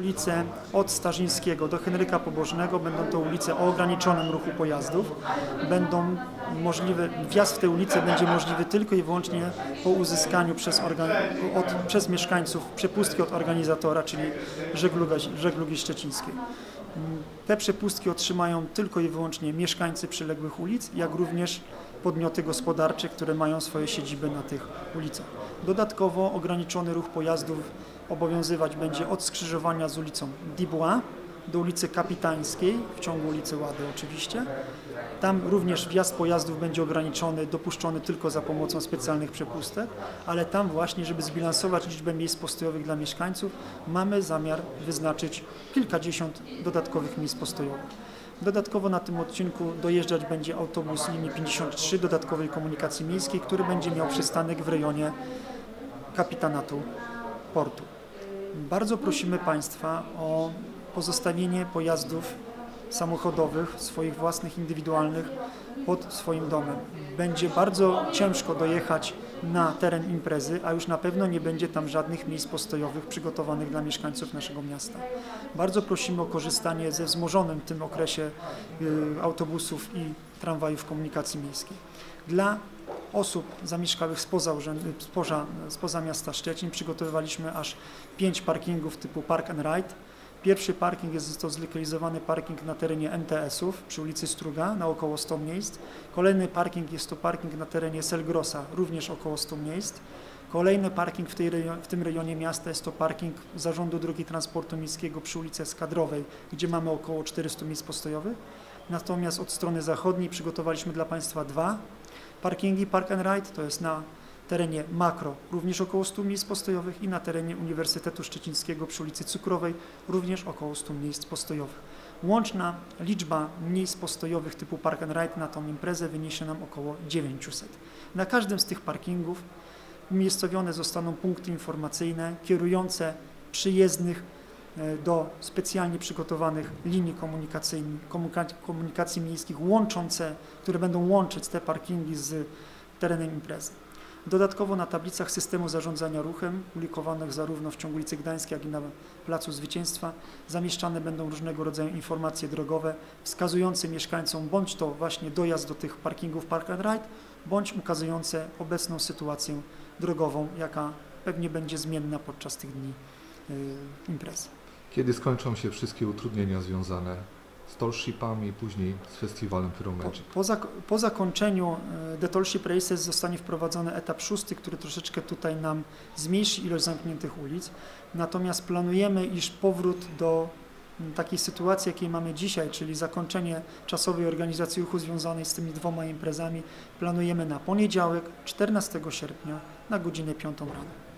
Ulice od Starzyńskiego do Henryka Pobożnego będą to ulice o ograniczonym ruchu pojazdów. Będą możliwe, wjazd w te ulice będzie możliwy tylko i wyłącznie po uzyskaniu przez, organ, od, przez mieszkańców przepustki od organizatora, czyli żegluga, żeglugi szczecińskiej. Te przepustki otrzymają tylko i wyłącznie mieszkańcy przyległych ulic, jak również podmioty gospodarcze, które mają swoje siedziby na tych ulicach. Dodatkowo ograniczony ruch pojazdów obowiązywać będzie od skrzyżowania z ulicą Dubois do ulicy Kapitańskiej, w ciągu ulicy Łady oczywiście. Tam również wjazd pojazdów będzie ograniczony, dopuszczony tylko za pomocą specjalnych przepustek, ale tam właśnie, żeby zbilansować liczbę miejsc postojowych dla mieszkańców, mamy zamiar wyznaczyć kilkadziesiąt dodatkowych miejsc postojowych. Dodatkowo na tym odcinku dojeżdżać będzie autobus linii 53 dodatkowej komunikacji miejskiej, który będzie miał przystanek w rejonie kapitanatu portu. Bardzo prosimy Państwa o pozostawienie pojazdów samochodowych, swoich własnych, indywidualnych pod swoim domem. Będzie bardzo ciężko dojechać na teren imprezy, a już na pewno nie będzie tam żadnych miejsc postojowych przygotowanych dla mieszkańców naszego miasta. Bardzo prosimy o korzystanie ze wzmożonym w tym okresie y, autobusów i tramwajów komunikacji miejskiej. Dla osób zamieszkałych spoza, spoza, spoza miasta Szczecin przygotowywaliśmy aż pięć parkingów typu Park and Ride. Pierwszy parking jest to zlokalizowany parking na terenie MTS-ów przy ulicy Struga na około 100 miejsc. Kolejny parking jest to parking na terenie Selgrosa, również około 100 miejsc. Kolejny parking w, tej, w, tym rejonie miasta jest to parking Zarządu Drogi Transportu Miejskiego przy ulicy Skadrowej, gdzie mamy około 400 miejsc postojowych. Natomiast od strony zachodniej przygotowaliśmy dla Państwa dwa parkingi Park and Ride, to jest na terenie Makro również około 100 miejsc postojowych i na terenie Uniwersytetu Szczecińskiego przy ulicy Cukrowej również około 100 miejsc postojowych. Łączna liczba miejsc postojowych typu Park and Ride na tą imprezę wyniesie nam około 900. Na każdym z tych parkingów umiejscowione zostaną punkty informacyjne kierujące przyjezdnych e, do specjalnie przygotowanych linii komunikacji miejskich łączące, które będą łączyć te parkingi z terenem imprezy. Dodatkowo na tablicach systemu zarządzania ruchem, publikowanych zarówno w ciągu ulicy Gdańskiej, jak i na Placu Zwycięstwa, zamieszczane będą różnego rodzaju informacje drogowe wskazujące mieszkańcom bądź to właśnie dojazd do tych parkingów Park and Ride, bądź ukazujące obecną sytuację drogową, jaka pewnie będzie zmienna podczas tych dni yy, imprezy. Kiedy skończą się wszystkie utrudnienia związane z Tolshipami, później z festiwalem Pyromagic. Po, po, zak po zakończeniu e, The Tollship Races zostanie wprowadzony etap szósty, który troszeczkę tutaj nam zmniejszy ilość zamkniętych ulic. Natomiast planujemy, iż powrót do takiej sytuacji, jakiej mamy dzisiaj, czyli zakończenie czasowej organizacji ruchu związanej z tymi dwoma imprezami, planujemy na poniedziałek, 14 sierpnia na godzinę 5 rano.